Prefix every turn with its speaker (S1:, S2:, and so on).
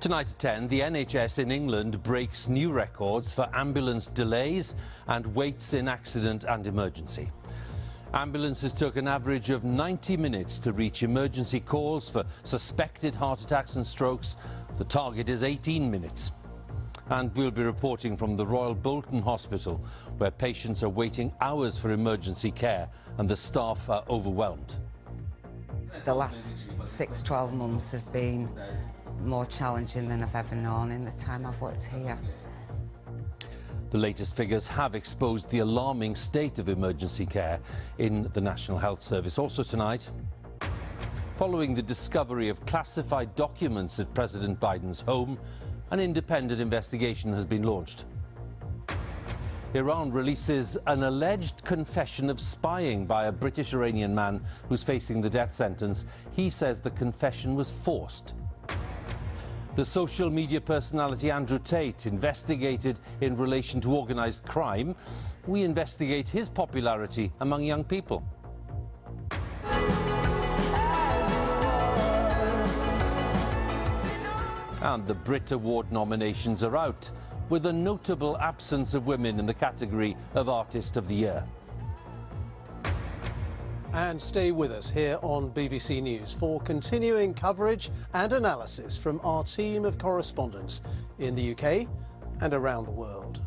S1: Tonight at 10, the NHS in England breaks new records for ambulance delays and waits in accident and emergency. Ambulances took an average of 90 minutes to reach emergency calls for suspected heart attacks and strokes. The target is 18 minutes. And we'll be reporting from the Royal Bolton Hospital, where patients are waiting hours for emergency care and the staff are overwhelmed.
S2: The last six, 12 months have been more challenging than I've ever known in the time I've worked here.
S1: The latest figures have exposed the alarming state of emergency care in the National Health Service. Also tonight, following the discovery of classified documents at President Biden's home, an independent investigation has been launched. Iran releases an alleged confession of spying by a British Iranian man who's facing the death sentence. He says the confession was forced. The social media personality Andrew Tate investigated in relation to organised crime. We investigate his popularity among young people. And the Brit Award nominations are out, with a notable absence of women in the category of Artist of the Year.
S3: And stay with us here on BBC News for continuing coverage and analysis from our team of correspondents in the UK and around the world.